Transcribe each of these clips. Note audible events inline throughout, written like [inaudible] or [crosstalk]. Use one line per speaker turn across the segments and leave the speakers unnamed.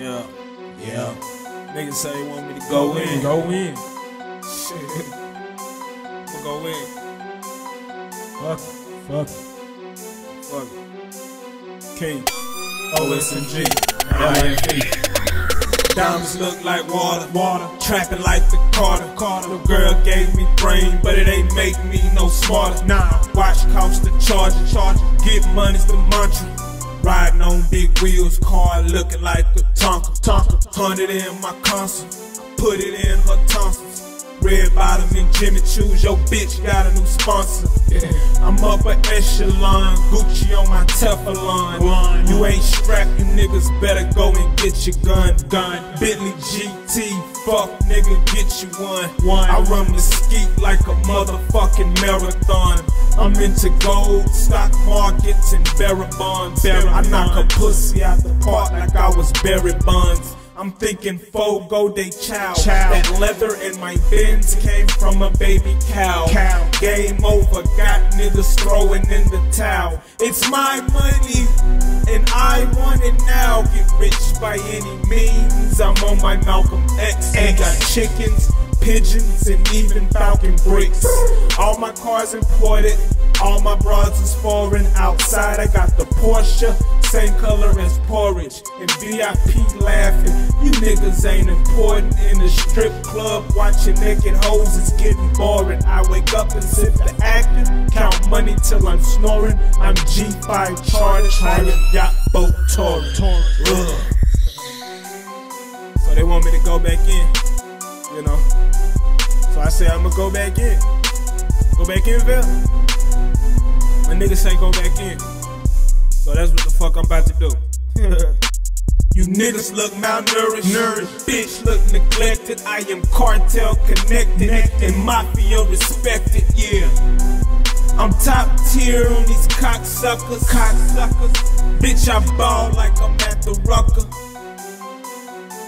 Yeah, yeah. Niggas say they want me to go in.
Go in.
Shit. We'll go in.
Fuck it. Fuck it.
Fuck it. King. OSMG. LAFE. Diamonds look like water, water. Trapping like the Carter, Carter. The girl gave me brain, but it ain't make me no smarter. Nah, watch cost the charger, charger. Get money's the mantra. Riding on big wheels, car looking like a Tonka, Tonka. Hundred in my console, put it in her tonsils. Red bottom and Jimmy Choos, your bitch got a new sponsor. Yeah. I'm up a echelon, Gucci on my Teflon. You ain't strapped, you niggas better go and get your gun. Gun. Bentley GT, fuck nigga, get you one. one. I run mesquite like a motherfucking marathon. I'm into gold, stock markets, and bearer bonds. I knock a pussy out the park like I was Barry Bonds. I'm thinking Fogo de Chão.
Chow.
That leather in my bins came from a baby cow.
Cow.
Game over, got niggas throwing in the towel. It's my money, and I want it now. Get rich by any means. I'm on my Malcolm X. I got chickens, pigeons, and even Falcon bricks. All my cars imported. All my bras is foreign. Outside, I got the Porsche, same color as porridge. And VIP laughing. You niggas ain't important in the strip club. Watching naked hoes is getting boring. I wake up and sip the Actavis. Count money till I'm snoring. I'm G5 charged. Charter, yacht, boat. Ugh. So they want me to go back in. You know. So I say I'ma go back in. Go back in, Bill. My niggas say go back in. So that's what the fuck I'm about to do. [laughs] you niggas look malnourished. Nourished. Bitch look neglected. I am cartel connected and mafia respected. Yeah. I'm top tier on these cocksuckers. Cocksuckers. Bitch, I ball like I'm at the Rucker.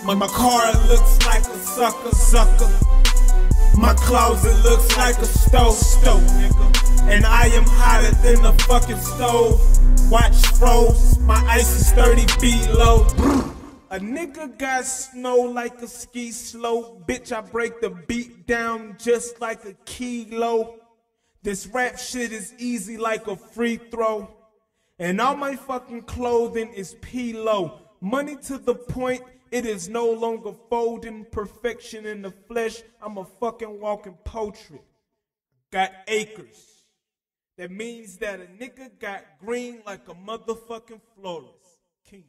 My, my car looks like a sucker, sucker. My closet looks like a stove, stove, nigga. And I am hotter than a fucking stove. Watch froze, my ice is 30 feet low. A nigga got snow like a ski slope. Bitch, I break the beat down just like a kilo. This rap shit is easy like a free throw. And all my fucking clothing is P-low. Money to the point, it is no longer folding. Perfection in the flesh, I'm a fucking walking portrait. Got acres. That means that a nigga got green like a motherfucking florist. King.